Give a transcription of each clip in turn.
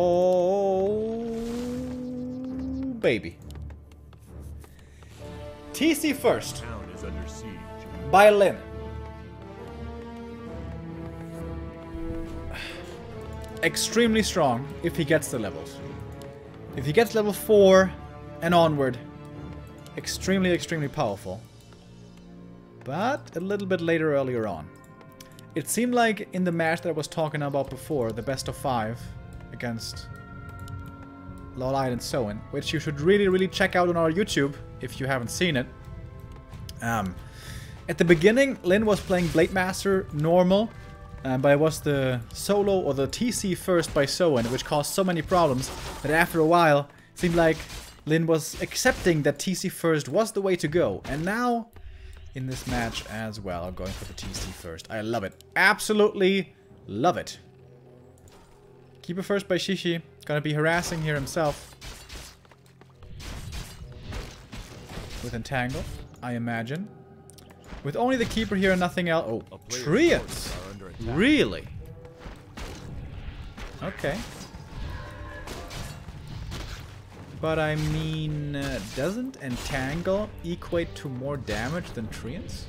Oh, baby. TC first Town is under siege. by Lyn. Extremely strong if he gets the levels. If he gets level 4 and onward, extremely, extremely powerful. But a little bit later earlier on. It seemed like in the match that I was talking about before, the best of 5 against Lolite and so on, which you should really, really check out on our YouTube if you haven't seen it. Um, at the beginning, Lyn was playing Blade Master normal, um, but it was the solo or the TC first by Soen, which caused so many problems that after a while, it seemed like Lyn was accepting that TC first was the way to go. And now, in this match as well, I'm going for the TC first. I love it. Absolutely love it. Keeper first by Xixi. Gonna be harassing here himself. With Entangle, I imagine. With only the Keeper here and nothing else. Oh, A player's Treants. forces are under attack. Really? Okay. But I mean, uh, doesn't Entangle equate to more damage than Treants?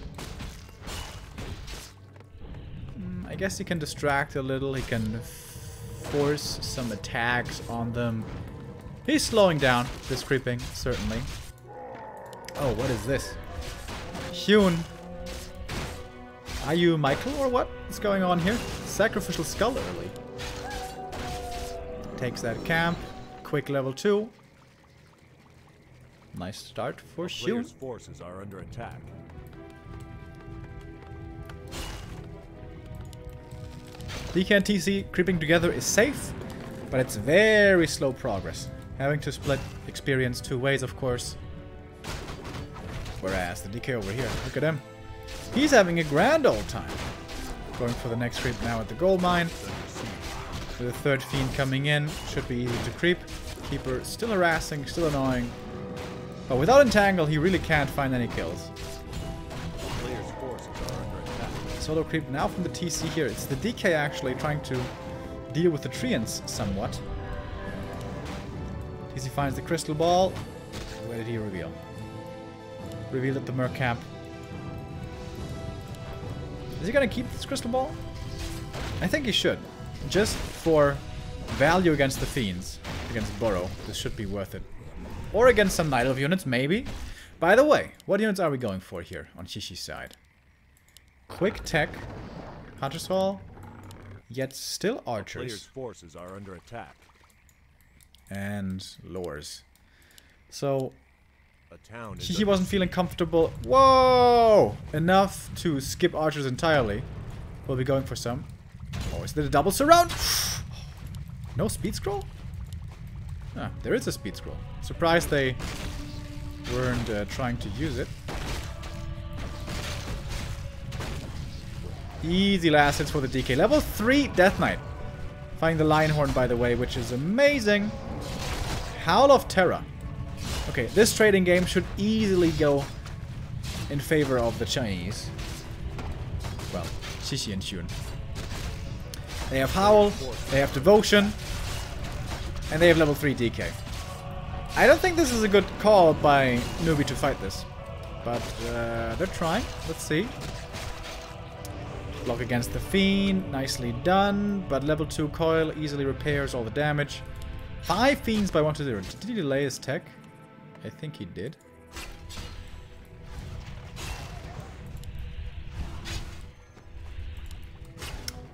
Mm, I guess he can distract a little, he can force some attacks on them. He's slowing down this creeping, certainly. Oh, what is this? Xun. Are you Michael or what? What's going on here? Sacrificial skull early. Takes that camp. Quick level 2. Nice start for Xun. Forces are under attack. DK and TC creeping together is safe, but it's very slow progress. Having to split experience two ways, of course. Whereas the DK over here, look at him. He's having a grand old time. Going for the next creep now at the gold mine. With the third fiend coming in, should be easy to creep. Keeper still harassing, still annoying. But without Entangle, he really can't find any kills. Solo creep now from the TC here. It's the DK actually trying to deal with the Treants somewhat. TC finds the crystal ball. Where did he reveal? Revealed at the Merc camp. Is he gonna keep this crystal ball? I think he should. Just for value against the Fiends. Against Burrow. This should be worth it. Or against some Night Elf units, maybe. By the way, what units are we going for here on Xixi's side? Quick tech, Hunter's Hall, yet still archers. Player's forces are under attack. and lures. So he wasn't feeling comfortable. Whoa! Enough to skip archers entirely. We'll be going for some. Oh, is there a double surround? no speed scroll? Ah, there is a speed scroll. Surprised they weren't uh, trying to use it. Easy last hits for the DK. Level 3 Death Knight. Finding the Lion Horn, by the way, which is amazing. Howl of Terror. Okay, this trading game should easily go in favor of the Chinese. Well, Xixi and Xun. They have Howl, they have Devotion, and they have level 3 DK. I don't think this is a good call by Nubi to fight this. But uh, they're trying. Let's see. Block against the Fiend. Nicely done. But level 2 coil easily repairs all the damage. Five Fiends by 1 to 0. Did he delay his tech? I think he did.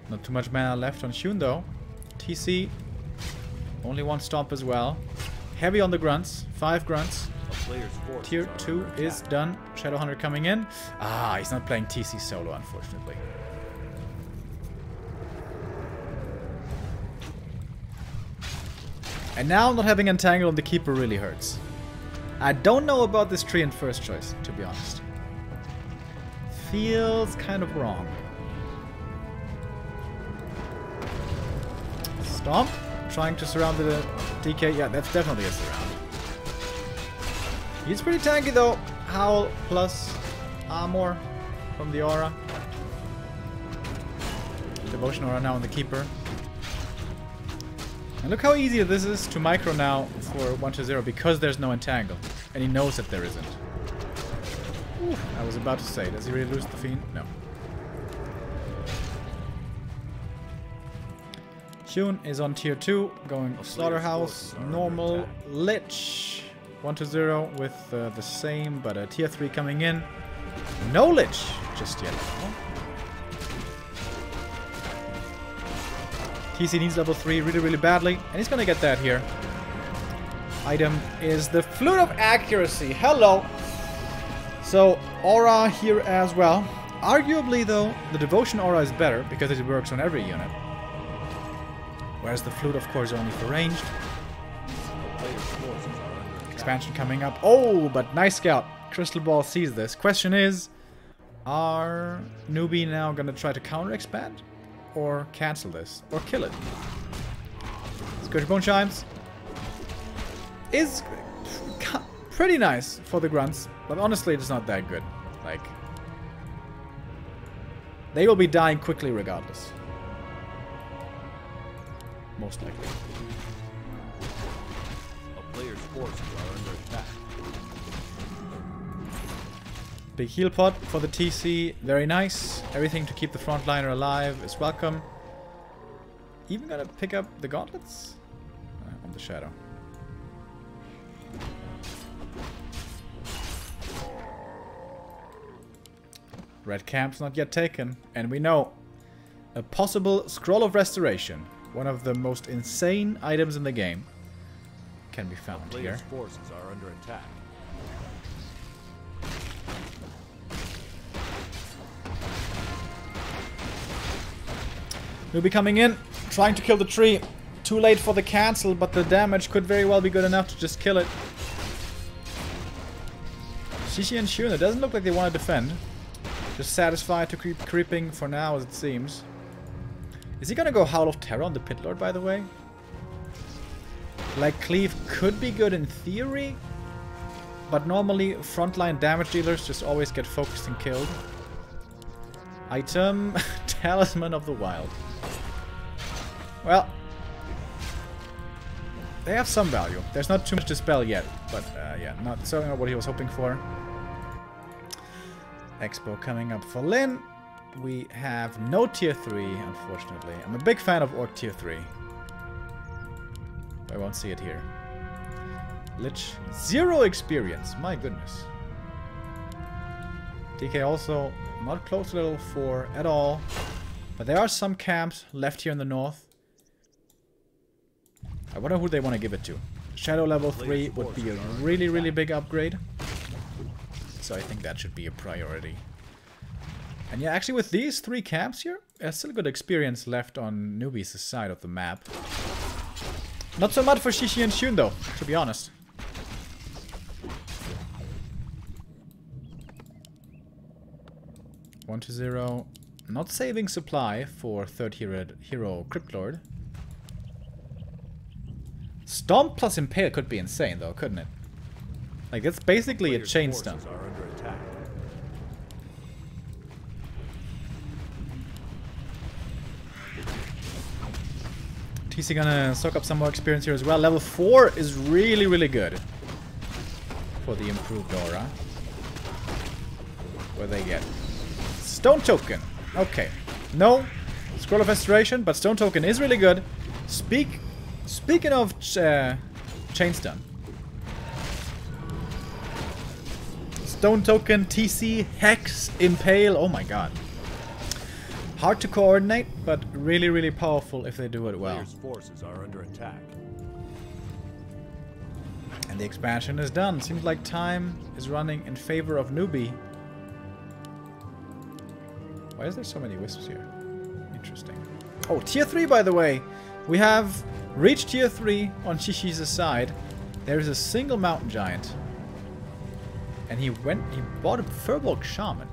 Not too much mana left on Xun though. TC. Only one stomp as well. Heavy on the grunts. Five grunts. Tier 2 is done. Shadowhunter coming in. Ah, he's not playing TC solo, unfortunately. And now not having Entangle on the Keeper really hurts. I don't know about this tree in first choice, to be honest. Feels kind of wrong. Stomp. Trying to surround the DK. Yeah, that's definitely a surround. He's pretty tanky though. Howl plus armor from the aura. Devotion aura now on the keeper. And look how easy this is to micro now for 1 to 0 because there's no entangle. And he knows that there isn't. Ooh, I was about to say, does he really lose the Fiend? No. Xun is on tier 2, going Slaughterhouse, normal, Lich. 1 to 0 with uh, the same, but a tier 3 coming in. No Lich just yet. TC needs level 3 really, really badly, and he's gonna get that here. Item is the Flute of Accuracy. Hello! So, Aura here as well. Arguably, though, the Devotion Aura is better because it works on every unit. Whereas the Flute, of course, only for ranged. Expansion coming up. Oh, but nice scout. Crystal Ball sees this. Question is, are newbie now gonna try to counter expand? Or cancel this? Or kill it? Scourge Bone Chimes is pretty nice for the grunts, but honestly it's not that good. Like, they will be dying quickly regardless. Most likely. A player's forces are under attack. Big heal pot for the TC, very nice. Everything to keep the frontliner alive is welcome. Even gonna pick up the gauntlets? Uh, on the shadow. Red camp's not yet taken, and we know a possible scroll of restoration, one of the most insane items in the game, can be found here. Forces are under attack. Newbie coming in, trying to kill the tree. Too late for the cancel, but the damage could very well be good enough to just kill it. Xixi and Xun, it doesn't look like they want to defend. Just satisfied to keep creeping for now, as it seems. Is he gonna go Howl of Terror on the Pit Lord, by the way? Like, Cleave could be good in theory, but normally frontline damage dealers just always get focused and killed. Item, Talisman of the Wild. Well, they have some value. There's not too much to spell yet, but uh, yeah, not certainly not what he was hoping for. Expo coming up for Lyn. We have no tier 3, unfortunately. I'm a big fan of Orc tier 3. I won't see it here. Lich, zero experience. My goodness. DK also not close to level 4 at all. But there are some camps left here in the north. I wonder who they want to give it to. Shadow level 3 would be a really, really big upgrade. So I think that should be a priority. And yeah, actually with these three camps here, there's still good experience left on newbies' side of the map. Not so much for Xixi and Xun though, to be honest. One to zero. Not saving supply for third hero, hero Crypt Lord. Stomp plus Impale could be insane though, couldn't it? Like that's basically a chain stun. TC gonna soak up some more experience here as well. Level 4 is really, really good. For the improved aura. Where they get? Stone token. Okay. No scroll of restoration, but stone token is really good. Speak. Speaking of ch uh, chain stun. Stone token, TC, Hex, Impale. Oh my god. Hard to coordinate, but really, really powerful if they do it well. Forces are under attack. And the expansion is done. Seems like time is running in favor of newbie. Why is there so many wisps here? Interesting. Oh, tier 3 by the way. We have reached tier 3 on Xixi's side. There is a single mountain giant. And he went he bought a Furbolg Shaman.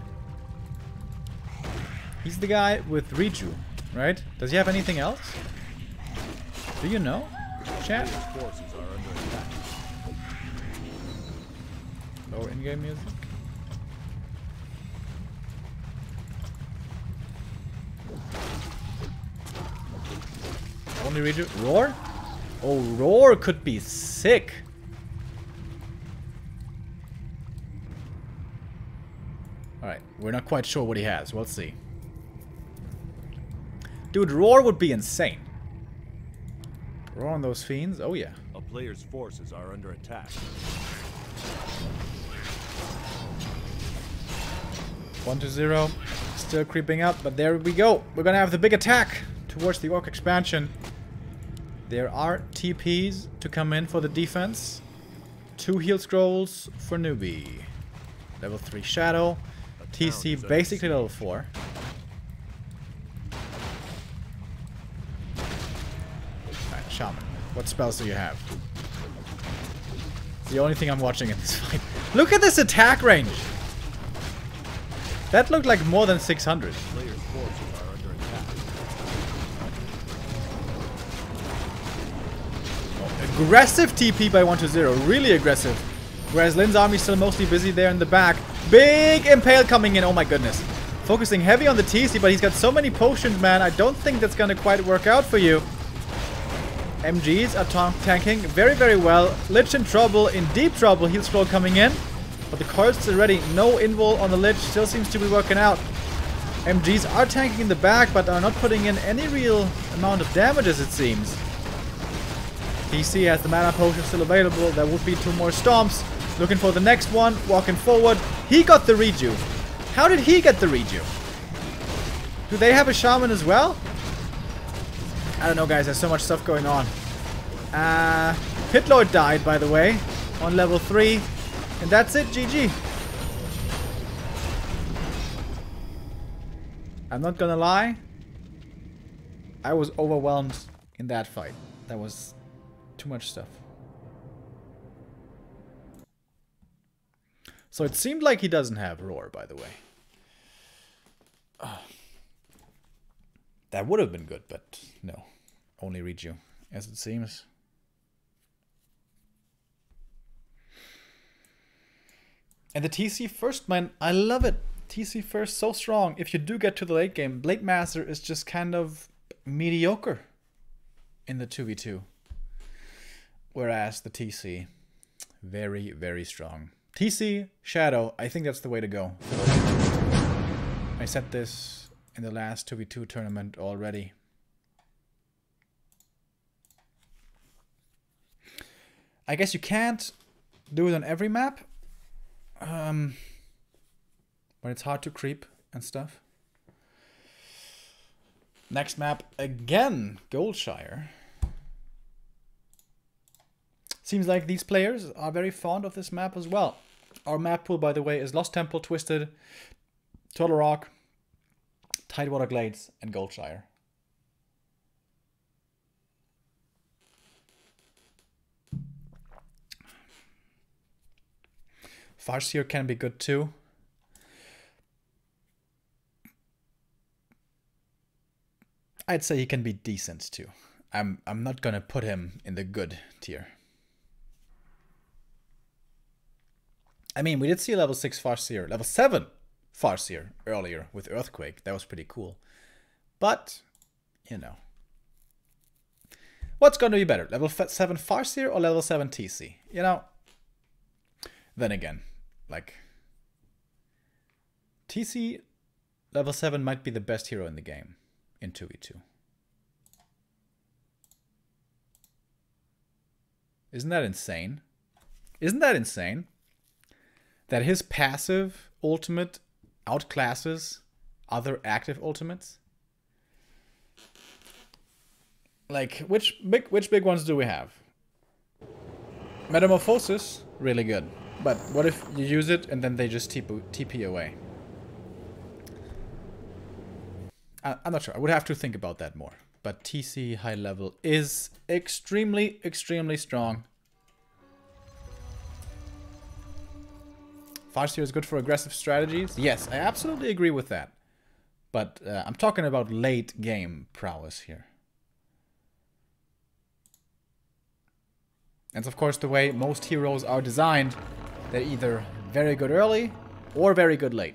He's the guy with reju, right? Does he have anything else? Do you know? Chat? Player's forces are under attack. Lower in-game music. Only read it. Roar? Oh, Roar could be sick. Alright, we're not quite sure what he has. We'll see. Dude, Roar would be insane. Roar on those fiends? Oh yeah. A player's forces are under attack. One to zero. Still creeping up, but there we go. We're gonna have the big attack towards the Orc expansion. There are TPs to come in for the defense. Two heal scrolls for newbie. Level 3 Shadow. TC basically level 4. Alright, Shaman. What spells do you have? It's the only thing I'm watching in this fight. Look at this attack range! That looked like more than 600. Aggressive TP by 1 to 0. Really aggressive. Whereas Lyn's army still mostly busy there in the back. Big Impale coming in. Oh my goodness. Focusing heavy on the TC, but he's got so many potions, man. I don't think that's going to quite work out for you. MGs are tanking very, very well. Lich in trouble, in deep trouble. Heal scroll coming in. But the cards are ready. No invul on the Lich. Still seems to be working out. MGs are tanking in the back, but are not putting in any real amount of damages, it seems. PC has the mana potion still available. There would be two more stomps. Looking for the next one. Walking forward. He got the reju. How did he get the reju? Do they have a shaman as well? I don't know, guys. There's so much stuff going on. Uh, Pitlord died, by the way, on level 3. And that's it. GG. I'm not gonna lie. I was overwhelmed in that fight. That was too much stuff. So it seemed like he doesn't have Roar, by the way. Ah. That would have been good, but no. Only read you, as it seems. And the TC first, man, I love it. TC first, so strong. If you do get to the late game, Blade Master is just kind of mediocre in the 2v2. Whereas the TC, very, very strong. TC, Shadow, I think that's the way to go. I said this in the last 2v2 tournament already. I guess you can't do it on every map. Um, when it's hard to creep and stuff. Next map again, Goldshire. Seems like these players are very fond of this map as well. Our map pool, by the way, is Lost Temple, Twisted, Turtle Rock, Tidewater Glades, and Goldshire. Farseer can be good too. I'd say he can be decent too. I'm I'm not gonna put him in the good tier. I mean, we did see level 6 Farseer, level 7 Farseer earlier with Earthquake. That was pretty cool. But, you know. What's going to be better, level 7 Farseer or level 7 TC? You know, then again, like, TC level 7 might be the best hero in the game in 2v2. Isn't that insane? Isn't that insane? That his passive ultimate outclasses other active ultimates? Like which big which big ones do we have? Metamorphosis, really good. But what if you use it and then they just TP, TP away? I, I'm not sure. I would have to think about that more. But TC high level is extremely, extremely strong. Farseer is good for aggressive strategies. Yes, I absolutely agree with that. But uh, I'm talking about late game prowess here. And of course the way most heroes are designed, they're either very good early or very good late.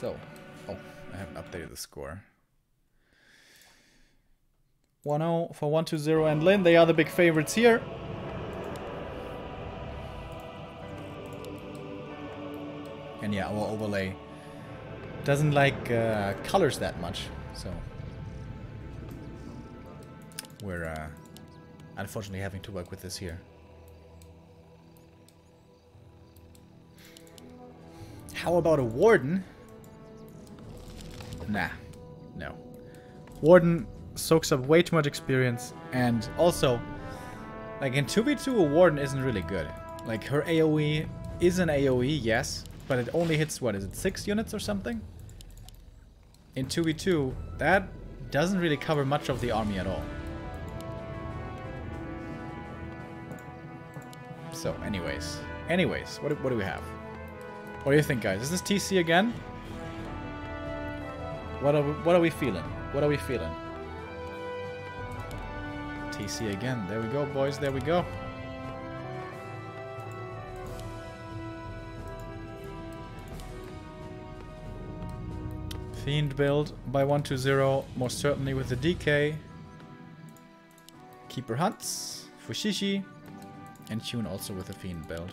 So, oh, I haven't updated the score. 1-0 for 1-2-0 and Lyn. They are the big favorites here. And yeah, our overlay doesn't like uh, colors that much, so we're uh, unfortunately having to work with this here. How about a warden? Nah, no. Warden soaks up way too much experience, and also, like in 2v2, a warden isn't really good. Like her AoE is an AoE, yes, but it only hits, what is it, 6 units or something? In 2v2, that doesn't really cover much of the army at all. So, anyways. Anyways, what, what do we have? What do you think, guys? Is this TC again? What are we, what are we feeling? What are we feeling? TC again. There we go, boys. There we go. Fiend build by 120, most certainly with the DK. Keeper hunts, Fushishi, and Tune also with a Fiend build.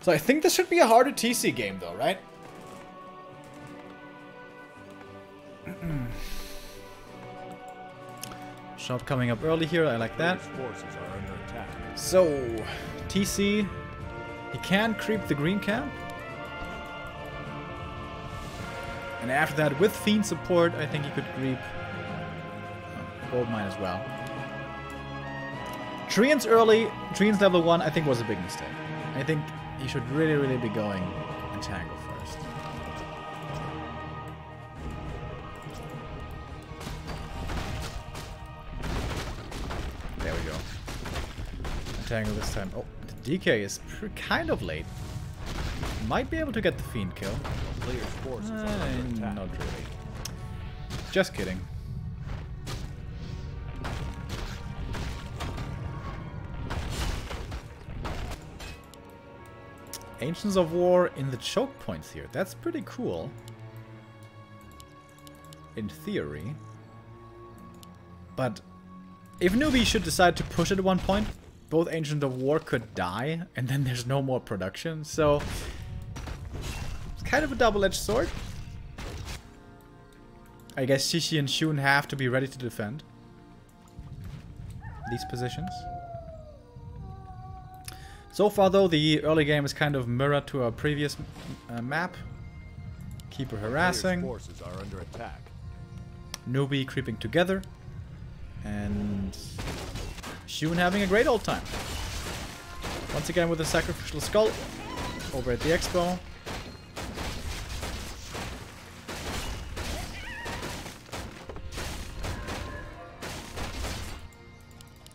So I think this should be a harder TC game though, right? Shot coming up early here, I like that. So, TC, he can creep the green camp. And after that, with Fiend support, I think he could creep uh, Gold Mine as well. Treants early, Treants level 1, I think was a big mistake. I think he should really, really be going Entangle Entangle this time. Oh, the DK is kind of late. Might be able to get the Fiend kill. A player's forces are Uh, not really. Just kidding. Ancients of War in the choke points here. That's pretty cool. In theory. But if newbie should decide to push it at one point, both Ancient of War could die, and then there's no more production, so... It's kind of a double-edged sword. I guess Xixi and Xun have to be ready to defend these positions. So far, though, the early game is kind of mirrored to our previous uh, map. Keeper harassing, forces are under attack. Newbie creeping together, and Xun having a great old time. Once again with a sacrificial skull over at the expo.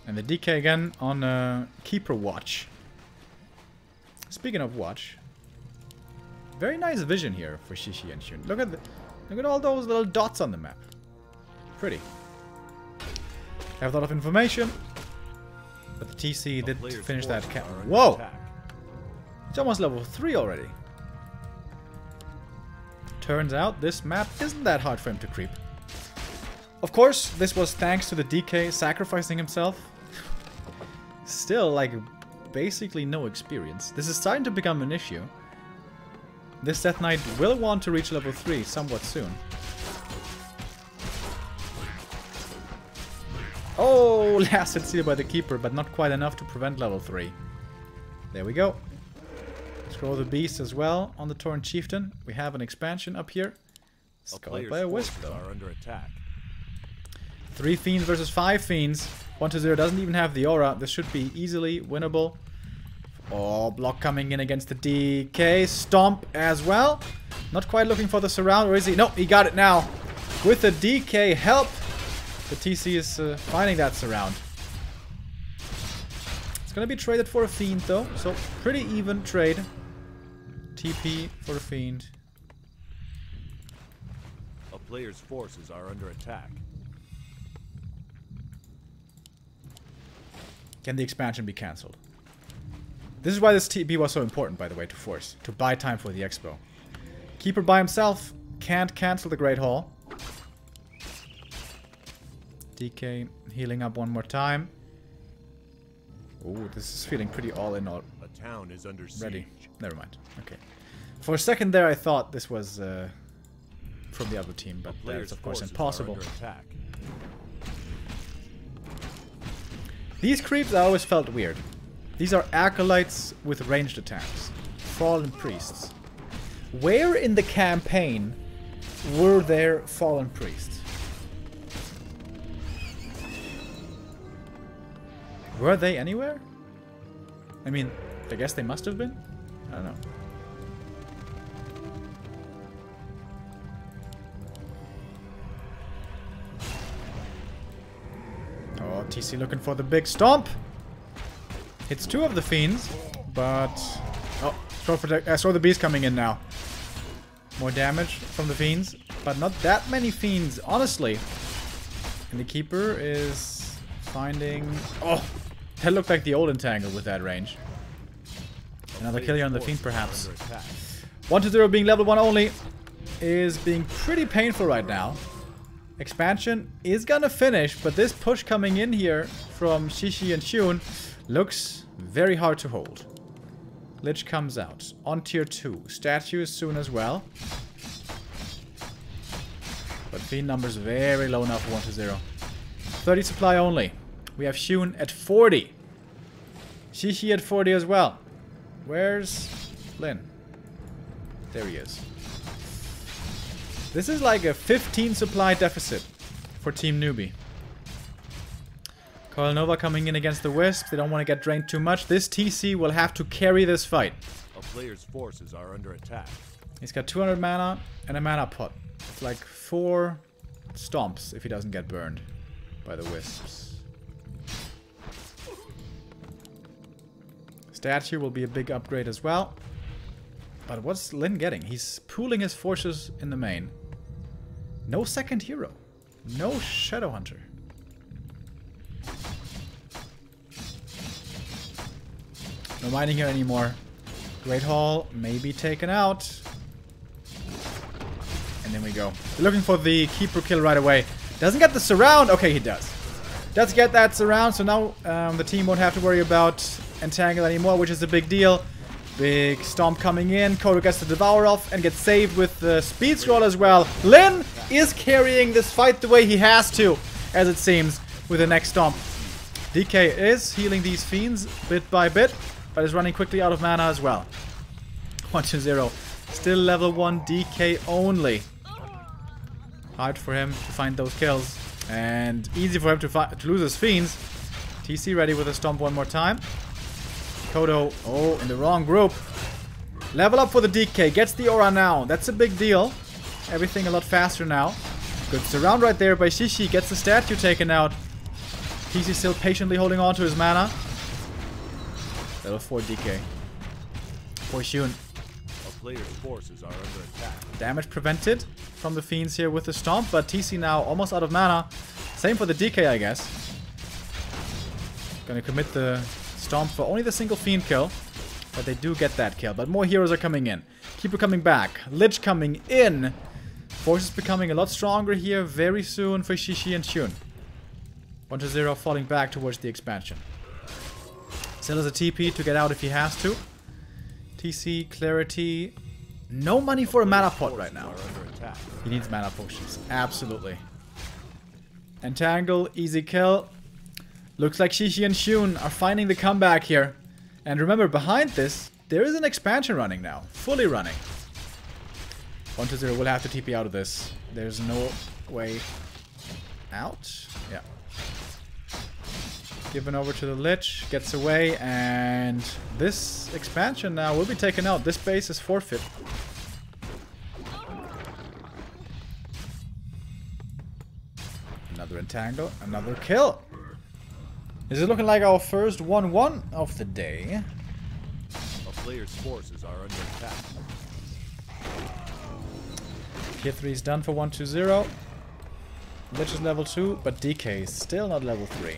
And the DK again on uh, Keeper Watch. Speaking of watch, very nice vision here for Xixi and Xun. Look at the, look at all those little dots on the map. Pretty. Have a lot of information, but the TC did finish that. forces Ca are under Whoa! attack. It's almost level 3 already. Turns out this map isn't that hard for him to creep. Of course, this was thanks to the DK sacrificing himself. Still, like, basically no experience. This is starting to become an issue. This Death Knight will want to reach level 3 somewhat soon. Oh, last hit seal by the Keeper, but not quite enough to prevent level 3. There we go. Scroll the Beast as well on the Tauren Chieftain. We have an expansion up here. A by a Wisp though. are under attack. Three Fiends versus five Fiends. 1 to 0 doesn't even have the aura. This should be easily winnable. Oh, block coming in against the DK. Stomp as well. Not quite looking for the surround, or is he? No, he got it now. With the DK help, the TC is uh, finding that surround. It's going to be traded for a Fiend, though. So, pretty even trade. TP for a Fiend. A player's forces are under attack. Can the expansion be cancelled? This is why this TP was so important, by the way, to force. To buy time for the expo. Keeper by himself can't cancel the Great Hall. DK healing up one more time. Oh, this is feeling pretty all in all A town is under siege. ready. Never mind. Okay. For a second there, I thought this was uh, from the other team, but that's of course impossible. These creeps I always felt weird. These are acolytes with ranged attacks. Fallen priests. Where in the campaign were there fallen priests? Were they anywhere? I mean, I guess they must have been? I don't know. Oh, TC looking for the big stomp. Hits two of the fiends, but oh. I saw the beast coming in now. More damage from the fiends, but not that many fiends, honestly. And the keeper is finding. Oh, that looked like the old entangle with that range. Another kill here on the fiend, perhaps. Under 1 to 0 being level 1 only is being pretty painful right now. Expansion is gonna finish, but this push coming in here from Xixi and Xun looks very hard to hold. Lich comes out on tier 2. Statue is soon as well. But Fiend numbers very low now for 1 to 0. 30 supply only. We have Xun at 40. Xixi at 40 as well. Where's Lyn? There he is. This is like a 15 supply deficit for Team Newbie. Coil Nova coming in against the Wisps. They don't want to get drained too much. This TC will have to carry this fight. A player's forces are under attack. He's got 200 mana and a mana pot. It's like four stomps if he doesn't get burned by the Wisps. Statue will be a big upgrade as well. But what's Lyn getting? He's pooling his forces in the main. No second hero. No Shadow Hunter. No mining here anymore. Great Hall may be taken out. And then we go. Looking for the keeper kill right away. Doesn't get the surround. Okay, he does. Does get that surround, so now um, the team won't have to worry about Entangle anymore, which is a big deal. Big stomp coming in. Kodo gets the Devour off and gets saved with the Speed Scroll as well. Lyn is carrying this fight the way he has to, as it seems, with the next stomp. DK is healing these fiends bit by bit, but is running quickly out of mana as well. 1 to 0. Still level 1 DK only. Hard for him to find those kills. And easy for him to, to lose his fiends. TC ready with a stomp one more time. Kodo, oh, in the wrong group. Level up for the DK. Gets the aura now. That's a big deal. Everything a lot faster now. Good surround right there by Xixi. Gets the statue taken out. TC still patiently holding on to his mana. Level 4 DK. For Xun. A player's forces are under attack. Damage prevented from the Fiends here with the Stomp, but TC now almost out of mana. Same for the DK, I guess. Gonna commit the Stomp for only the single Fiend kill. But they do get that kill. But more heroes are coming in. Keeper coming back. Lich coming in. Forces becoming a lot stronger here very soon for Xixi and Xun. 1 to 0 falling back towards the expansion. Still has a TP to get out if he has to. TC, Clarity. No money for a mana pot right now. He needs mana potions. Absolutely. Entangle, easy kill. Looks like Xixi and Xun are finding the comeback here. And remember, behind this, there is an expansion running now. Fully running. 1 to 0 will have to TP out of this. There's no way out. Yeah. Given over to the Lich, gets away, and this expansion now will be taken out. This base is forfeit. Another entangle, another kill. Is it looking like our first 1-1 of the day? A player's forces are under attack. Tier 3 is done for 1-2-0. Lich is level 2, but DK is still not level 3.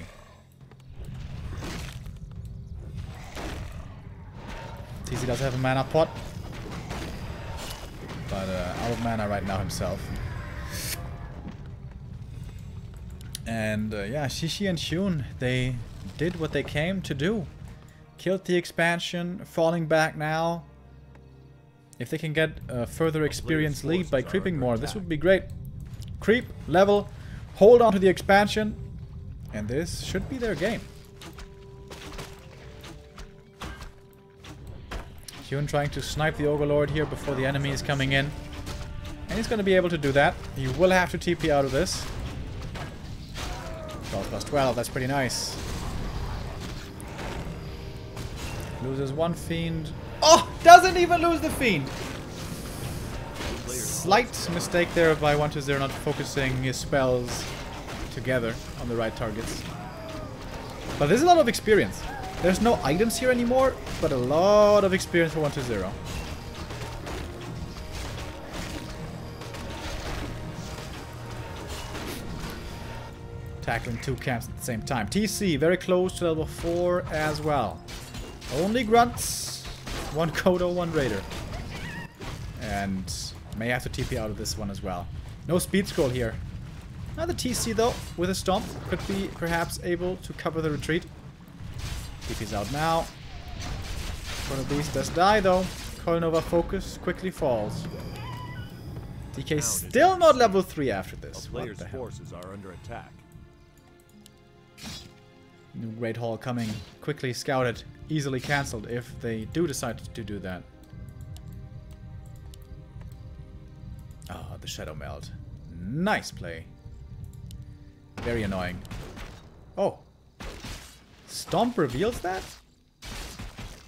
TC does have a mana pot. But but uh, out of mana right now himself. And uh, yeah, Xixi and Xun, they did what they came to do. Killed the expansion, falling back now. If they can get a further experience lead by creeping more, this would be great. Creep, level, hold on to the expansion, and this should be their game. Xun trying to snipe the Ogre Lord here before the enemy is coming in. And he's going to be able to do that. He will have to TP out of this. 12 plus 12, that's pretty nice. Loses one Fiend. Oh! Doesn't even lose the Fiend! Slight mistake there by 1-0 not focusing his spells together on the right targets. But there's a lot of experience. There's no items here anymore, but a lot of experience for 1-0. Tackling two camps at the same time. TC, very close to level 4 as well. Only grunts, one Kodo, one Raider. And may have to TP out of this one as well. No speed scroll here. Another TC though, with a stomp, could be perhaps able to cover the retreat. TP's out now. One of these does die though. Coilnova focus quickly falls. DK still not level 3 after this. What the hell? forces are under attack. New Great Hall coming. Quickly scouted. Easily cancelled if they do decide to do that. Ah, the Shadow Meld. Nice play. Very annoying. Oh. Stomp reveals that?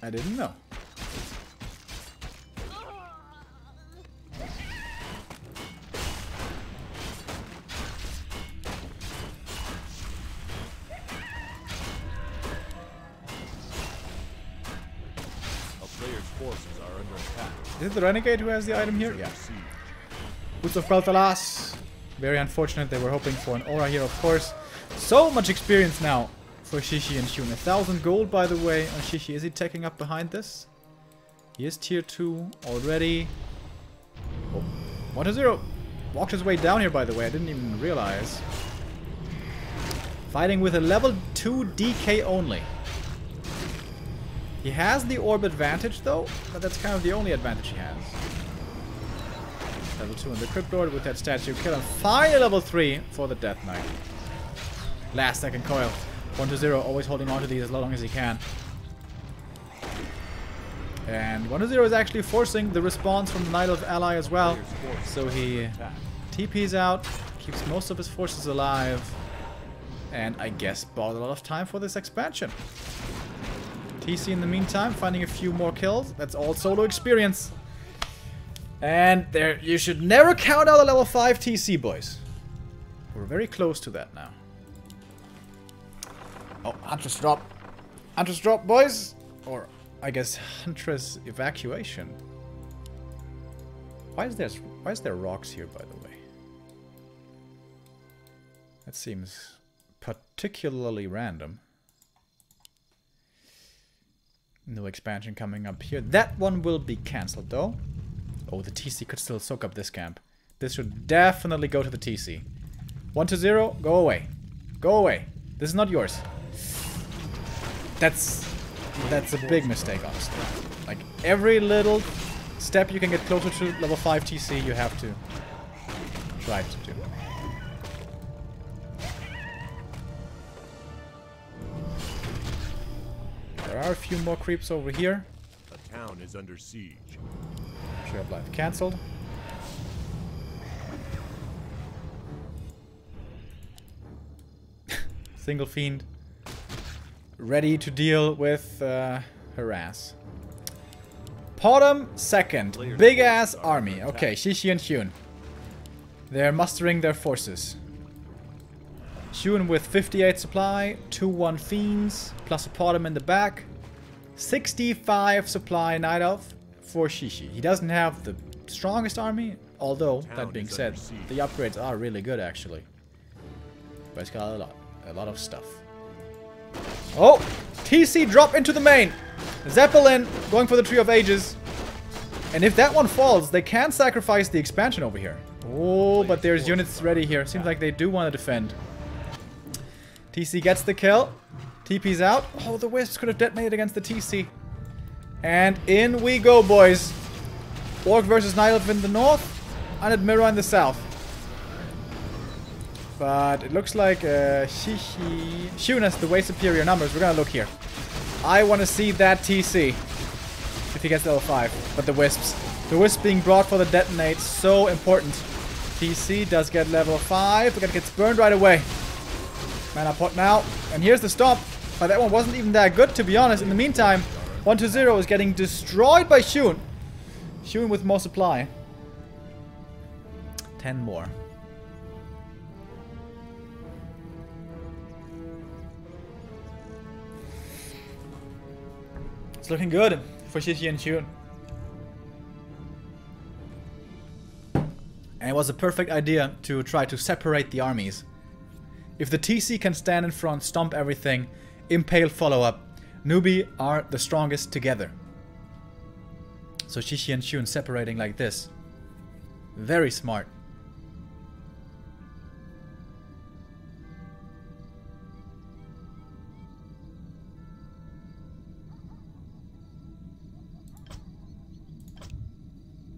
I didn't know. Is it the Renegade who has the item here? Yeah. Boots of Quel'Thalas. Very unfortunate. They were hoping for an aura here, of course. So much experience now for Xixi and Xun. A thousand gold, by the way, on Xixi. Is he taking up behind this? He is tier 2 already. Oh, 1 to 0. Walked his way down here, by the way. I didn't even realize. Fighting with a level 2 DK only. He has the orb advantage, though, but that's kind of the only advantage he has. Level 2 on the Crypt Lord with that statue kill. And finally level 3 for the Death Knight. Last second coil. 1 to 0, always holding on to these as long as he can. And 1 to 0 is actually forcing the response from the Knight of Ally as well. So he. TP's out, keeps most of his forces alive, and I guess bought a lot of time for this expansion. TC in the meantime, finding a few more kills. That's all solo experience. And there, you should never count out a level 5 TC, boys. We're very close to that now. Oh, Huntress drop. Huntress drop, boys! Or, I guess, Huntress evacuation. Why is there, why is there rocks here, by the way? That seems particularly random. No expansion coming up here. That one will be cancelled, though. Oh, the TC could still soak up this camp. This should definitely go to the TC. 1 to 0, go away. Go away. This is not yours. That's that's a big mistake, honestly. Like every little step you can get closer to level 5 TC, you have to try to do. There are a few more creeps over here. The town is under siege. Share of life cancelled. Single fiend. Ready to deal with uh, harass. Potom second. Big ass army. Okay, Xixi and Xun. They're mustering their forces. Xun with 58 supply, 2-1 fiends, plus a Potom in the back. 65 supply Night Elf for Xixi. He doesn't have the strongest army, although, that being said, the upgrades are really good actually. But it's got a lot, a lot of stuff. Oh! TC drop into the main! Zeppelin going for the Tree of Ages. And if that one falls, they can sacrifice the expansion over here. Oh, but there's units ready here. Seems like they do want to defend. TC gets the kill. TP's out. Oh, the Wisps could have detonated against the TC. And in we go, boys. Orc versus Nihilith in the north, and Admira in the south. But it looks like uh, Xixi... Xun has the way superior numbers. We're gonna look here. I want to see that TC. If he gets level 5. But the Wisps. The Wisps being brought for the detonate. So important. TC does get level 5. But gets burned right away. Mana pot now. And here's the stop. But that one wasn't even that good, to be honest. In the meantime, 1-0 is getting destroyed by Xun. Xun with more supply. 10 more. It's looking good for Xixi and Xun. And it was a perfect idea to try to separate the armies. If the TC can stand in front, stomp everything, impale follow-up, Nubi are the strongest together. So Xixi and Xun separating like this. Very smart.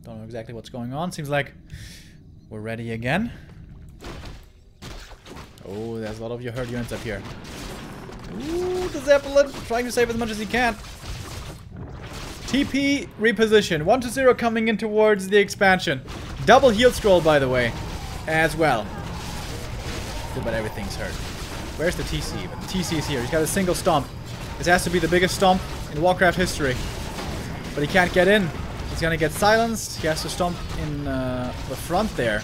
Don't know exactly what's going on. Seems like we're ready again. Oh, there's a lot of your herd units up here. Ooh, the Zeppelin trying to save as much as he can. TP reposition. 120 coming in towards the expansion. Double heal scroll, by the way, as well. But everything's hurt. Where's the TC even? The TC is here. He's got a single stomp. This has to be the biggest stomp in Warcraft history. But he can't get in. He's gonna get silenced. He has to stomp in uh, the front there.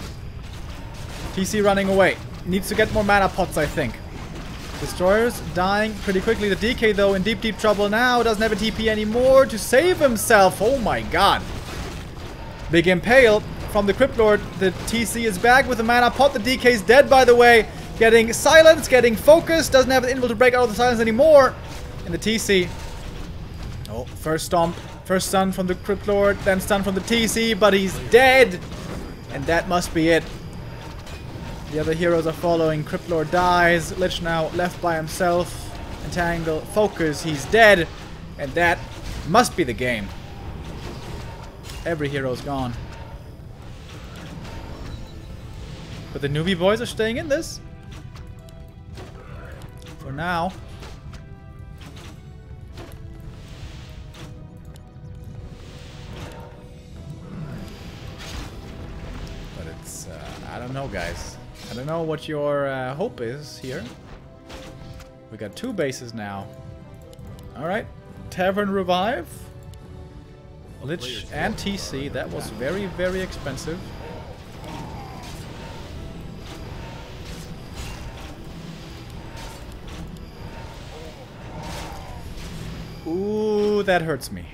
TC running away. Needs to get more mana pots, I think. Destroyers dying pretty quickly. The DK, though, in deep, deep trouble now. Doesn't have a TP anymore to save himself. Oh my god. Big Impale from the Crypt Lord. The TC is back with a mana pot. The DK is dead, by the way. Getting silence, getting focused. Doesn't have the invul to break out of the silence anymore. And the TC. Oh, first stomp. First stun from the Crypt Lord. Then stun from the TC, but he's dead. And that must be it. The other heroes are following. Crypt Lord dies. Lich now left by himself. Entangle. Focus. He's dead. And that must be the game. Every hero's gone. But the newbie boys are staying in this. For now. But it's, uh, I don't know guys. I don't know what your uh, hope is here. We got two bases now. Alright. Tavern Revive. Lich and TC. That was very, very expensive. Ooh, that hurts me.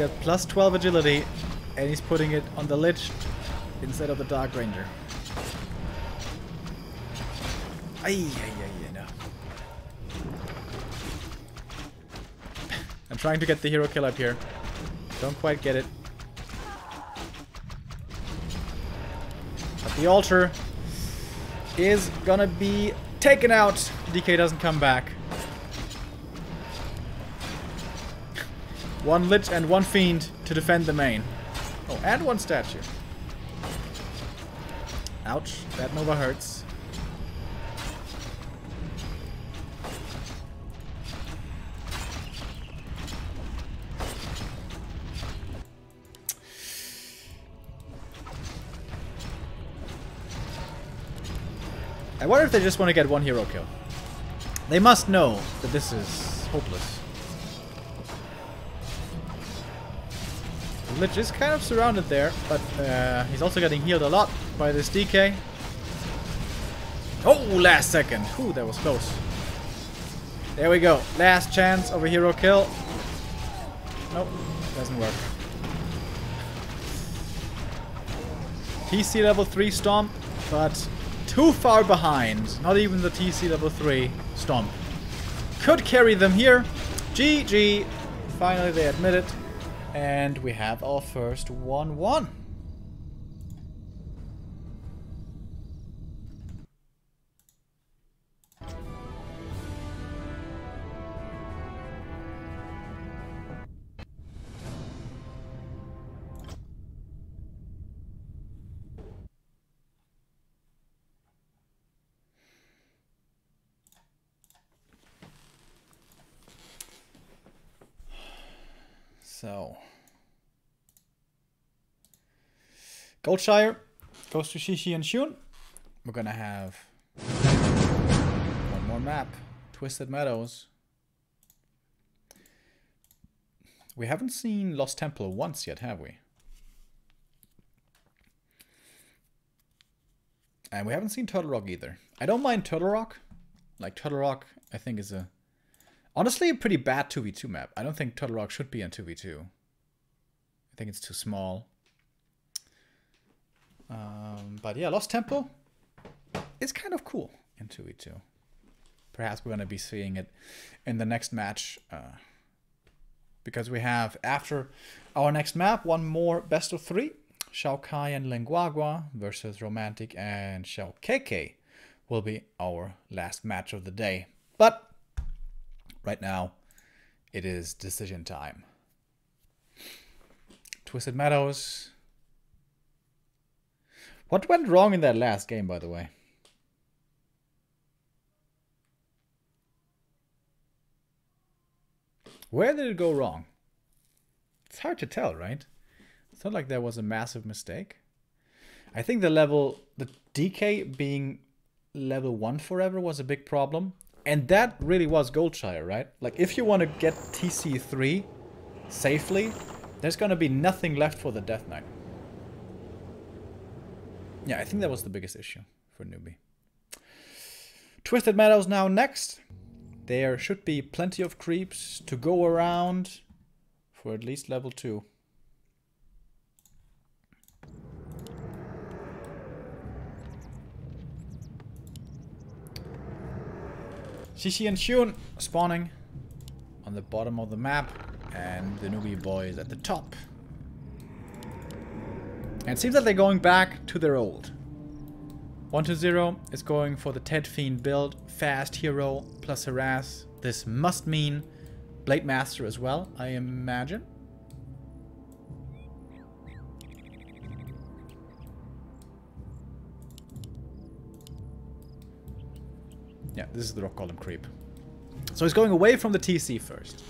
Got plus 12 agility, and he's putting it on the Lich instead of the Dark Ranger. Ay, ay, ay, no. I'm trying to get the hero kill up here. Don't quite get it. But the altar is gonna be taken out. DK doesn't come back. One Lich and one Fiend to defend the main. Oh, and one statue. Ouch, that Nova hurts. I wonder if they just want to get one hero kill. They must know that this is hopeless. Lich is kind of surrounded there, but uh, he's also getting healed a lot by this DK. Oh, last second. Ooh, that was close. There we go. Last chance of a hero kill. Nope, doesn't work. TC level 3 stomp, but too far behind. Not even the TC level 3 stomp. could carry them here. GG. Finally, they admit it. And we have our first 1-1. Goldshire goes to Xixi and Xun. We're gonna have one more map. Twisted Meadows. We haven't seen Lost Temple once yet, have we? And we haven't seen Turtle Rock either. I don't mind Turtle Rock. Like, Turtle Rock, I think, is a Honestly, a pretty bad 2v2 map. I don't think Turtle Rock should be in 2v2. I think it's too small. Um, but yeah, Lost Temple is kind of cool in 2v2. Perhaps we're going to be seeing it in the next match. Uh, because we have, after our next map, one more best of three. Shao Kai and Linguagua versus Romantic and Xiao KK will be our last match of the day. But right now, it is decision time. Twisted Meadows. What went wrong in that last game, by the way? Where did it go wrong? It's hard to tell, right? It's not like there was a massive mistake. I think the level, the DK being level 1 forever was a big problem. And that really was Goldshire, right? Like, if you want to get TC3 safely, there's going to be nothing left for the Death Knight. Yeah, I think that was the biggest issue for newbie. Twisted Meadows now next. There should be plenty of creeps to go around for at least level 2. Xixi and Xun spawning on the bottom of the map and the newbie boy is at the top. And it seems that they're going back to their old. 120 is going for the Ted Fiend build, fast hero plus harass. This must mean Blade Master as well, I imagine. Yeah, this is the rock column creep. So he's going away from the TC first.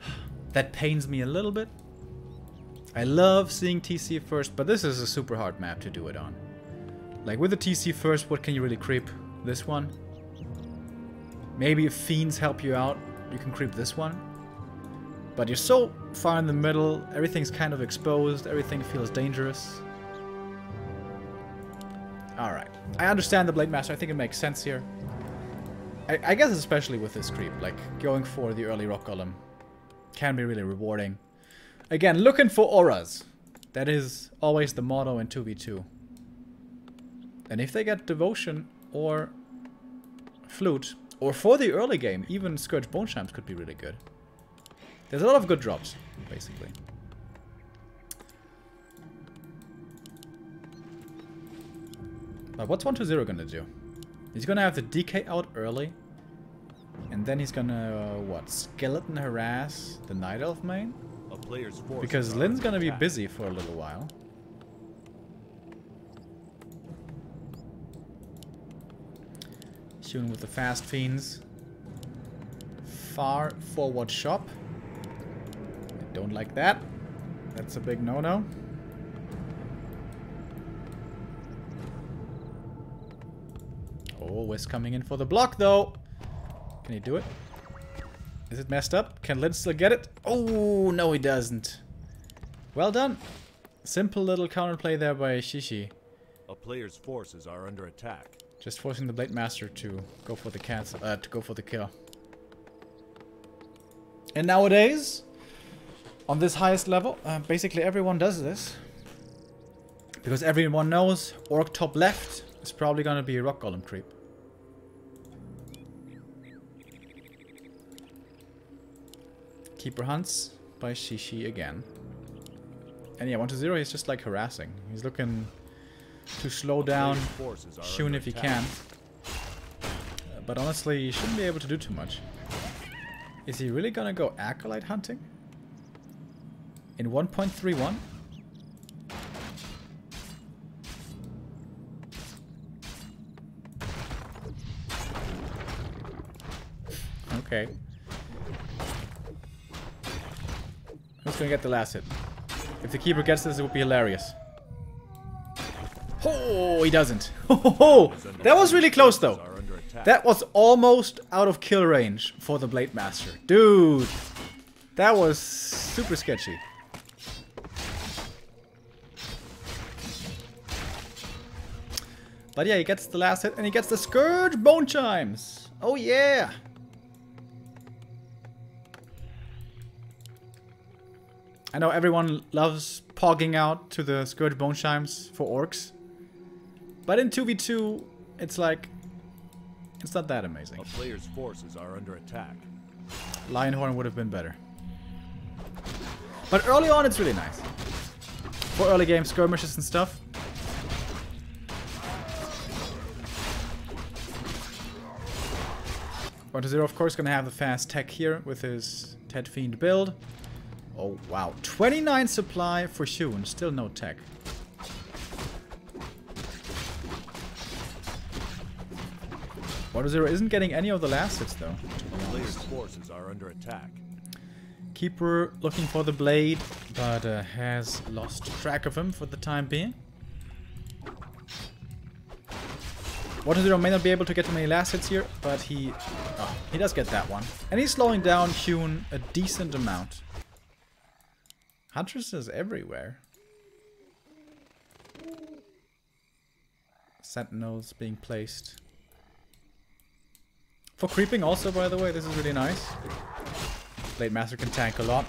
That pains me a little bit. I love seeing TC first, but this is a super hard map to do it on. Like with the TC first, what can you really creep? This one? Maybe if fiends help you out, you can creep this one. But you're so far in the middle, everything's kind of exposed, everything feels dangerous. Alright. I understand the Blade Master, I think it makes sense here. I, I guess especially with this creep, like going for the early rock golem can be really rewarding. Again, looking for auras. That is always the motto in 2v2. And if they get devotion or flute, or for the early game, even Scourge Bone Chimes could be really good. There's a lot of good drops, basically. But what's 120 gonna do? He's gonna have the DK out early. And then he's gonna, uh, what, skeleton harass the Night Elf main? Because Lyn's gonna be busy for a little while. Shooting with the fast fiends. Far forward shop. I don't like that. That's a big no-no. Oh, coming in for the block, though. Can he do it? Is it messed up? Can Lyn still get it? Oh, no he doesn't. Well done. Simple little counterplay there by Xixi. A player's forces are under attack. Just forcing the Blade Master to go for the cancel, uh, to go for the kill. And nowadays, on this highest level, uh, basically everyone does this. Because everyone knows Orc top left is probably gonna be a Rock Golem creep. Keeper hunts by Xixi again. And yeah, 120, he's just like harassing. He's looking to slow down Player's forces are Xun if he can. Uh, But honestly, he shouldn't be able to do too much. Is he really gonna go Acolyte hunting? In 1.31? Okay. Gonna get the last hit? If the keeper gets this, it would be hilarious. Oh, he doesn't. Oh, that was really close though. That was almost out of kill range for the Blade Master. Dude, that was super sketchy. But yeah, he gets the last hit and he gets the Scourge Bone Chimes. Oh yeah. I know everyone loves pogging out to the Scourge Bone Chimes for orcs. But in 2v2, it's like, it's not that amazing. A player's forces are under attack. Lionhorn would have been better. But early on, it's really nice. For early game skirmishes and stuff. One to zero, of course, gonna have the fast tech here with his Ted Fiend build. Oh wow, 29 supply for Xun, still no tech. To zero isn't getting any of the last hits though. Player's forces are under attack. Keeper looking for the blade, but uh, has lost track of him for the time being. Water Zero may not be able to get too many last hits here, but he oh, he does get that one. And he's slowing down Xun a decent amount. Huntress is everywhere. Sentinels being placed. For creeping also, by the way, this is really nice. Blade Master can tank a lot.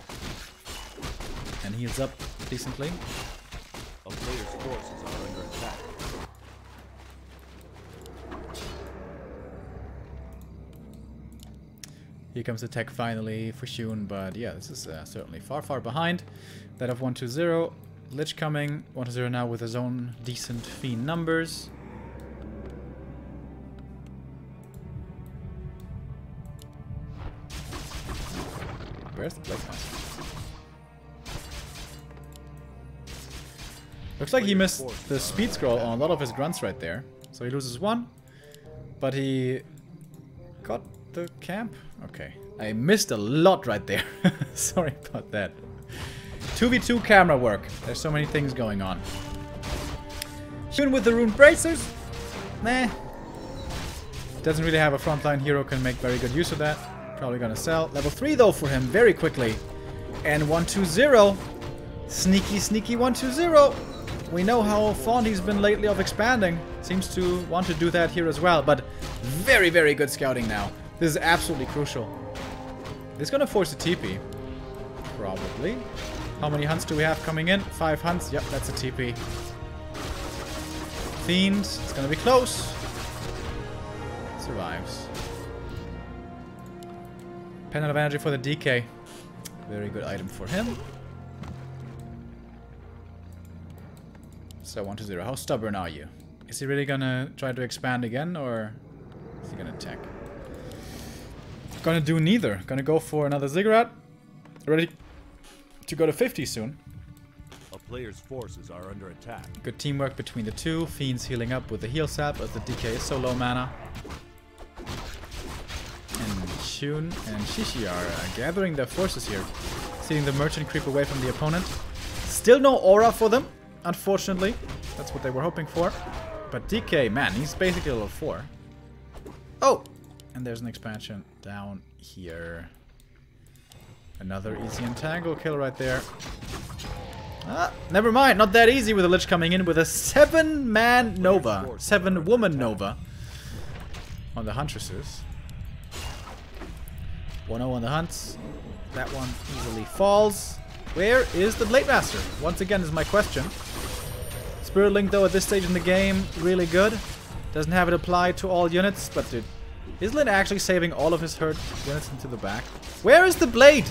And heals up decently. Here comes the tech finally for Xun, but yeah, this is uh, certainly far, far behind that of 120. Lich coming, 120 now with his own decent fiend numbers. Where's the Master? Looks like he missed the speed scroll on a lot of his grunts right there. So he loses one, but he got the camp? Okay. I missed a lot right there. Sorry about that. 2v2 camera work. There's so many things going on. Xun with the rune bracers? Nah. Doesn't really have a frontline hero, can make very good use of that. Probably gonna sell. Level 3 though for him, very quickly. And 120. Sneaky, sneaky 120. We know how fond he's been lately of expanding. Seems to want to do that here as well, but very, very good scouting now. This is absolutely crucial. This is gonna force a TP. Probably. How many hunts do we have coming in? Five hunts. Yep, that's a TP. Fiend. It's gonna be close. Survives. Pendant of Energy for the DK. Very good item for him. So 120. How stubborn are you? Is he really gonna try to expand again or is he gonna attack? Gonna do neither. Gonna go for another ziggurat. Ready to go to 50 soon. A player's forces are under attack. Good teamwork between the two. Fiends healing up with the heal sap as the DK is so low mana. And Xun and Xixi are uh, gathering their forces here. Seeing the merchant creep away from the opponent. Still no aura for them, unfortunately. That's what they were hoping for. But DK, man, he's basically level 4. Oh! And there's an expansion down here. Another easy entangle kill right there. Ah, never mind. Not that easy with a Lich coming in with a seven-man Nova. Seven-woman Nova. On the Huntresses. 1-0 on the Hunts. That one easily falls. Where is the Blade Master? Once again is my question. Spirit Link, though, at this stage in the game, really good. Doesn't have it applied to all units, but dude, isn't it actually saving all of his hurt units into the back? Where is the blade?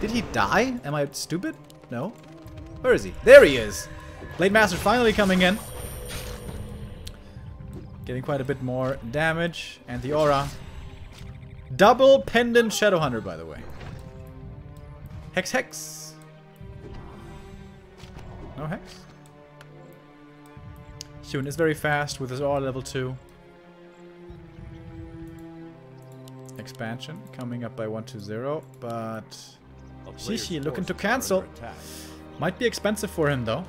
Did he die? Am I stupid? No. Where is he? There he is! Blade Master finally coming in. Getting quite a bit more damage. And the aura. Double Pendant Shadowhunter, by the way. Hex Hex. No Hex? Xun is very fast with his aura level 2. Expansion coming up by 120, but Xixi looking to cancel. Might be expensive for him though.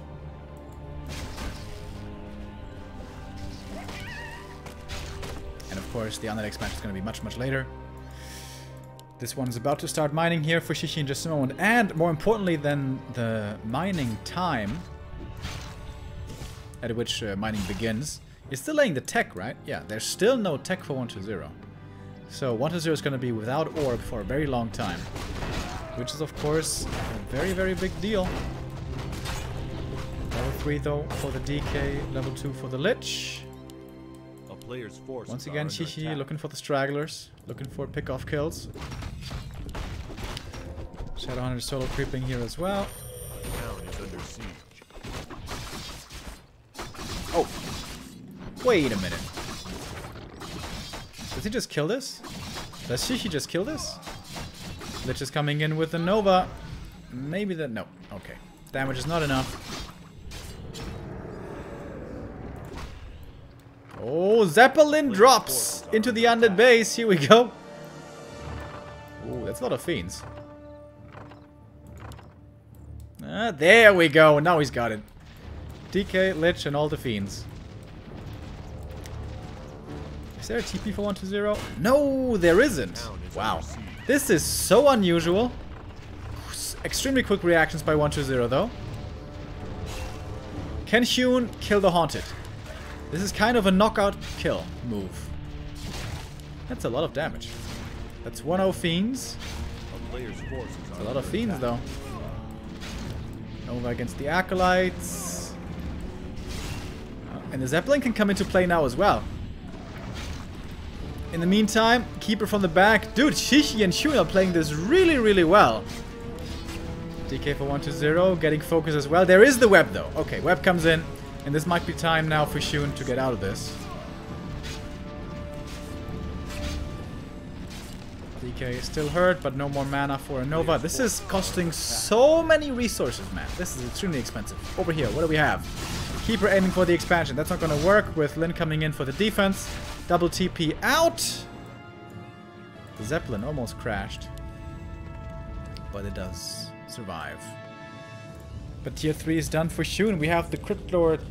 And of course the Undead expansion is going to be much, much later. This one's about to start mining here for Xixi in just a moment. And more importantly than the mining time at which uh, mining begins, is still laying the tech, right? Yeah, there's still no tech for 120. So 1-0 is going to be without orb for a very long time. Which is of course a very, very big deal. Level 3 though for the DK, level 2 for the Lich. A player's forces Once again, Xixi looking for the stragglers, looking for pick-off kills. Shadowhunter solo creeping here as well. Town is under siege. Oh! Wait a minute. He just kill this? Does Xixi just kill this? Lich is coming in with a Nova. Maybe that... No. Okay. Damage is not enough. Oh, Zeppelin drops into the undead base. Here we go. Ooh, that's a lot of fiends. Ah, there we go. Now he's got it. DK, Lich, and all the fiends. Is there a TP for 120? No, there isn't. Wow. This is so unusual. Extremely quick reactions by 120 though. Can Xun kill the Haunted? This is kind of a knockout kill move. That's a lot of damage. That's 1-0 Fiends. Are A lot of Fiends though. Nova against the Acolytes. Uh, And the Zeppelin can come into play now as well. In the meantime, Keeper from the back. Dude, Xixi and Xun are playing this really, really well. DK for 120, getting focus as well. There is the web though. Okay, web comes in. And this might be time now for Xun to get out of this. DK is still hurt, but no more mana for a Nova. This is costing so many resources, man. This is extremely expensive. Over here, what do we have? Keeper aiming for the expansion. That's not going to work with Lyn coming in for the defense. Double TP out. The Zeppelin almost crashed. But it does survive. But tier 3 is done for Xun. We have the Crypt Lord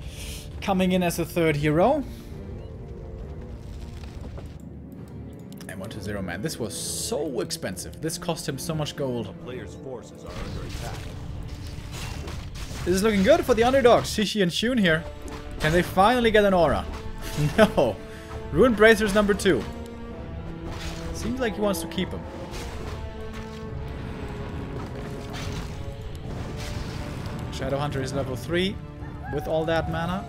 coming in as a third hero. And 1-0 man. This was so expensive. This cost him so much gold. A player's forces are under attack. This is looking good for the underdogs, Xixi and Xun here. Can they finally get an aura? no. Rune Bracers number two. Seems like he wants to keep him. Shadowhunter is level 3 with all that mana.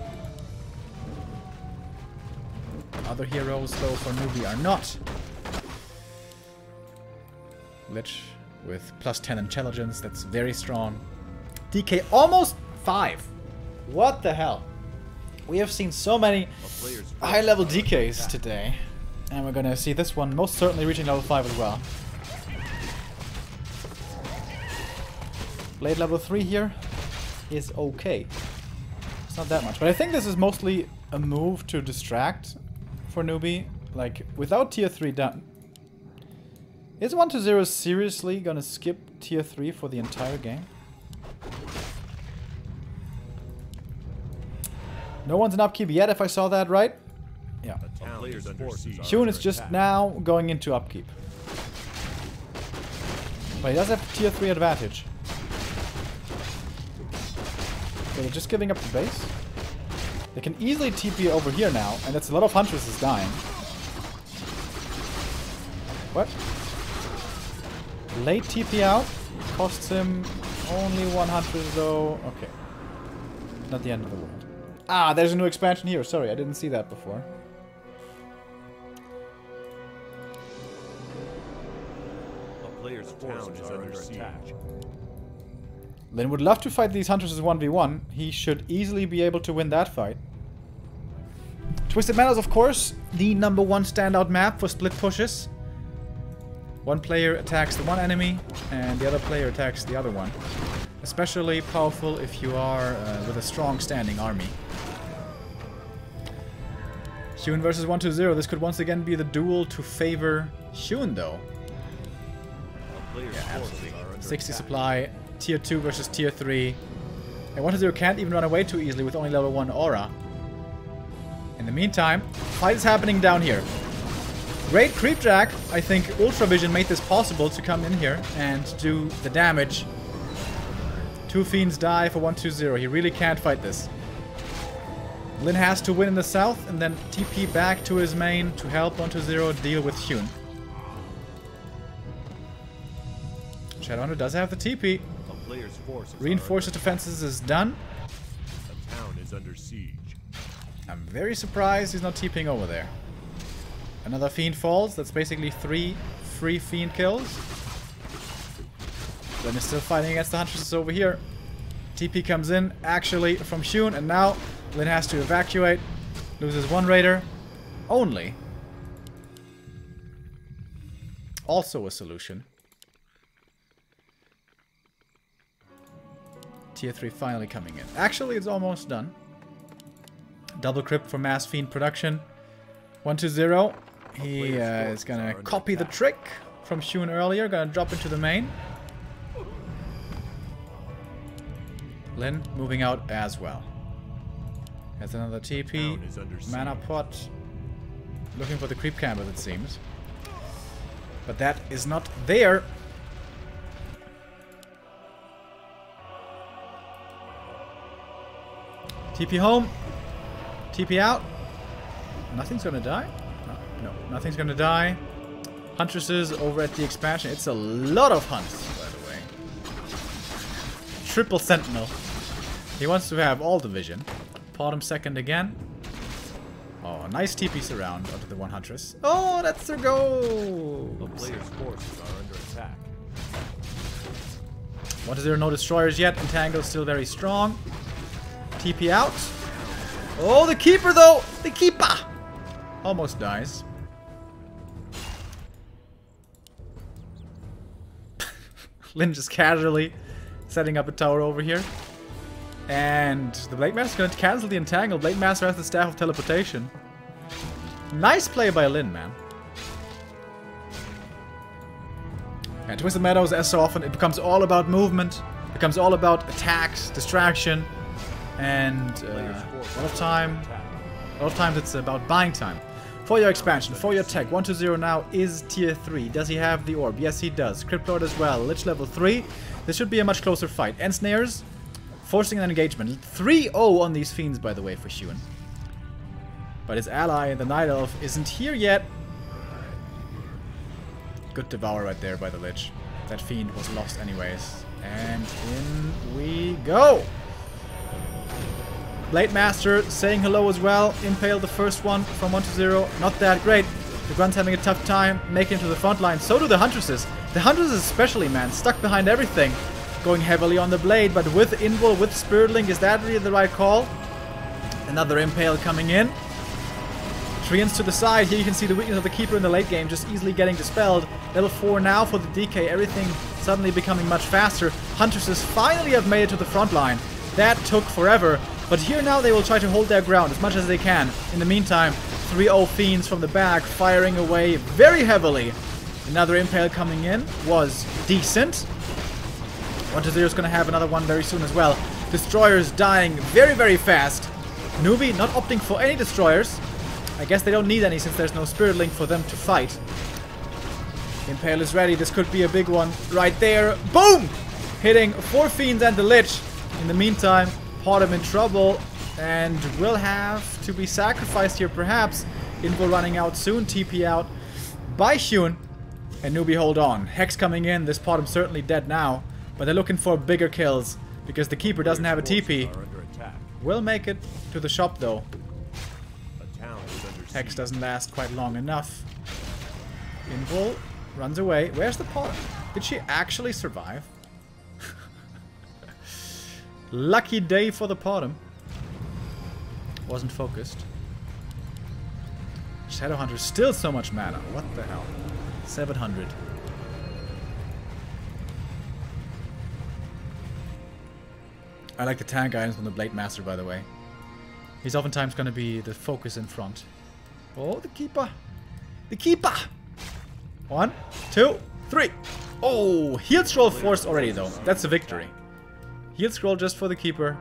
Other heroes, though, for newbie are not. Lich with plus 10 intelligence, that's very strong. DK almost 5. What the hell? We have seen so many A player's forces high level DKs today. And we're gonna see this one most certainly reaching level 5 as well. Blade level 3 here is okay. It's not that much. But I think this is mostly a move to distract for newbie. Like, without tier 3 done. Is 120 seriously gonna skip tier 3 for the entire game? No one's in upkeep yet, if I saw that right. Yeah. A Town player's is under forces siege. Xun is just attack. now going into upkeep. But he does have tier 3 advantage. So they're just giving up the base. They can easily TP over here now, and that's a lot of Huntresses dying. What? Late TP out. Costs him only 100 though. Okay. Not the end of the world. Ah, there's a new expansion here. Sorry, I didn't see that before. A player's forces are under attack. Lyn would love to fight these hunters as 1v1. He should easily be able to win that fight. Twisted Meadows, of course, the number one standout map for split pushes. One player attacks the one enemy, and the other player attacks the other one. Especially powerful if you are uh, with a strong standing army. Xun versus 120. This could once again be the duel to favor Xun, though. Yeah, absolutely. 60 attack. supply, tier 2 versus tier 3. And 120 can't even run away too easily with only level 1 aura. In the meantime, fight is happening down here. Great creep jack. I think Ultra Vision made this possible to come in here and do the damage. Two fiends die for 120. He really can't fight this. Lyn has to win in the south and then TP back to his main to help onto zero deal with Xun. Shadowhunter does have the TP. Forces Reinforces defenses is done. a town is under siege. I'm very surprised he's not TPing over there. Another Fiend falls. That's basically three free Fiend kills. Then he's still fighting against the Huntresses over here. TP comes in, actually, from Xun, and now Lyn has to evacuate. Loses one Raider. Only. Also a solution. Tier 3 finally coming in. Actually, it's almost done. Double crypt for Mass Fiend production. 120. He uh, is gonna copy the trick from Xun earlier. Gonna drop into the main. Lyn moving out as well. Has another TP. Town is under siege. Mana pot. Looking for the creep camp as it seems. But that is not there. TP home. TP out. Nothing's gonna die. No, no, nothing's gonna die. Huntresses over at the expansion. It's a lot of hunts, by the way. Triple sentinel. He wants to have all the vision. Bottom second again. Oh, nice TP surround onto the one huntress. Oh, that's their goal. player's forces are under attack. What is there? No destroyers yet. Entangle still very strong. TP out. Oh, the keeper though. The keeper. Almost dies. Lyn just casually setting up a tower over here. And the Blade Master's going to cancel the entangle. Blade Master has the Staff of Teleportation. Nice play by Lyn, man. And Twisted Meadows, as so often, it becomes all about movement. becomes all about attacks, distraction, and uh, a lot of time. A lot of times it's about buying time. For your expansion, for your tech, 120 now is tier 3. Does he have the orb? Yes, he does. Crypt Lord as well. Lich level 3. This should be a much closer fight. And snares, forcing an engagement. 3-0 on these fiends, by the way, for Xun. But his ally, the Night Elf, isn't here yet. Good devour right there by the Lich. That fiend was lost anyways. And in we go! Blade Master saying hello as well. Impale the first one from 120. Not that great. The Grun's having a tough time making it to the front line. So do the Huntresses. The Huntresses especially, man. Stuck behind everything. Going heavily on the blade. But with Invul, with Spirit Link, is that really the right call? Another Impale coming in. Treants to the side. Here you can see the weakness of the Keeper in the late game just easily getting dispelled. Level 4 now for the DK. Everything suddenly becoming much faster. Huntresses finally have made it to the front line. That took forever. But here now they will try to hold their ground as much as they can. In the meantime, 3-0 Fiends from the back firing away very heavily. Another Impale coming in was decent. 120 is going to have another one very soon as well. Destroyers dying very, very fast. Nubi not opting for any destroyers. I guess they don't need any since there's no Spirit Link for them to fight. Impale is ready. This could be a big one right there. Boom! Hitting four Fiends and the Lich. In the meantime, Potem in trouble and will have to be sacrificed here perhaps. Info running out soon. TP out by Xun. And Nubi hold on. Hex coming in. This Potem certainly dead now. But they're looking for bigger kills because the Keeper doesn't have a TP. forces are under attack. Will make it to the shop though. A town is under Hex doesn't last quite long enough. Invul runs away. Where's the pot? Did she actually survive? Lucky day for the bottom. Wasn't focused. Shadowhunter still so much mana. What the hell? 700. I like the tank guidance from the Blade Master, by the way. He's oftentimes going to be the focus in front. Oh, the keeper. The keeper. One, two, three. Oh, heal scroll forced already, though. That's a victory. Heal scroll just for the keeper.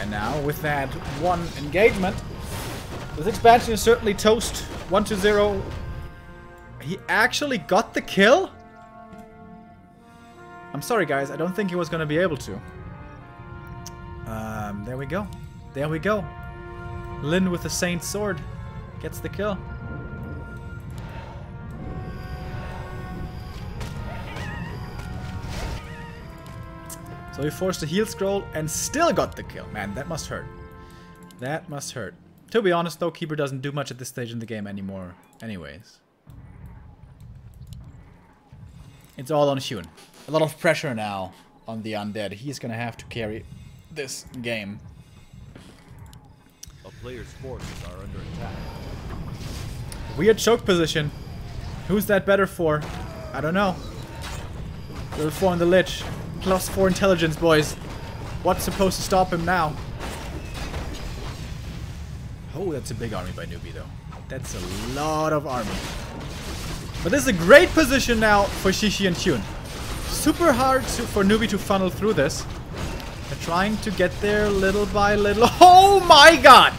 And now, with that one engagement, this expansion is certainly toast. 120. He actually got the kill? I'm sorry, guys. I don't think he was going to be able to. Um, there we go. There we go. Lyn with the Saint Sword gets the kill. So he forced a heal scroll and still got the kill. Man, that must hurt. That must hurt. To be honest though, Keeper doesn't do much at this stage in the game anymore anyways. It's all on Xun. A lot of pressure now on the undead. He's gonna have to carry this game. A player's forces are under attack. Weird choke position. Who's that better for? I don't know. Level 4 on the Lich. Plus 4 intelligence, boys. What's supposed to stop him now? Oh, that's a big army by Newbie, though. That's a lot of army. But this is a great position now for Xixi and Xun. Super hard to, for Newbie to funnel through this. They're trying to get there little by little. Oh my god!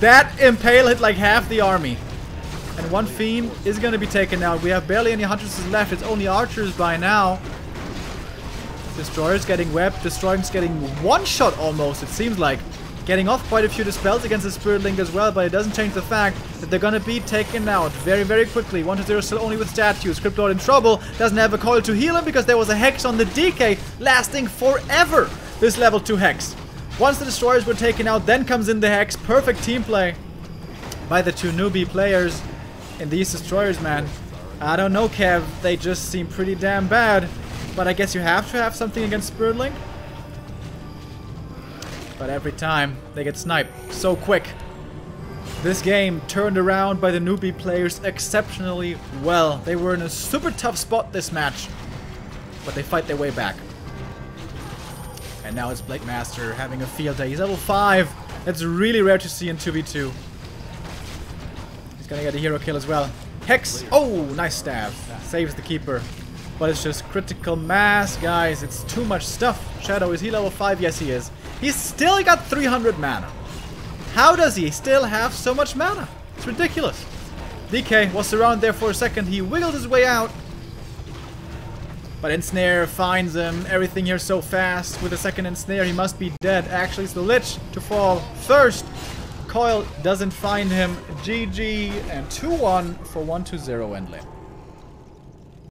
That Impale hit like half the army. And one Fiend is going to be taken out. We have barely any Huntresses left. It's only Archers by now. Destroyer's getting webbed. Destroyer's getting one shot almost, it seems like. Getting off quite a few dispels against the Spirit Link as well, but it doesn't change the fact that they're gonna be taken out very, very quickly. 120 still only with statues. Crypt Lord in trouble. Doesn't have a coil to heal him because there was a Hex on the DK lasting forever. This level 2 Hex. Once the Destroyers were taken out, then comes in the Hex. Perfect team play by the two newbie players in these Destroyers, man. I don't know, Kev. They just seem pretty damn bad. But I guess you have to have something against Spirit Link. But every time, they get sniped so quick. This game turned around by the newbie players exceptionally well. They were in a super tough spot this match. But they fight their way back. And now it's Blade Master having a field day. He's level 5. That's really rare to see in 2v2. He's gonna get a hero kill as well. Hex! Oh, nice stab. Saves the keeper. But it's just critical mass, guys. It's too much stuff. Shadow, is he level 5? Yes, he is. He's still got 300 mana. How does he still have so much mana? It's ridiculous. DK was around there for a second. He wiggled his way out. But Ensnare finds him. Everything here so fast. With a second Ensnare, he must be dead. Actually, it's the Lich to fall first. Coil doesn't find him. GG and 2-1 for 1-2-0 and Lyn.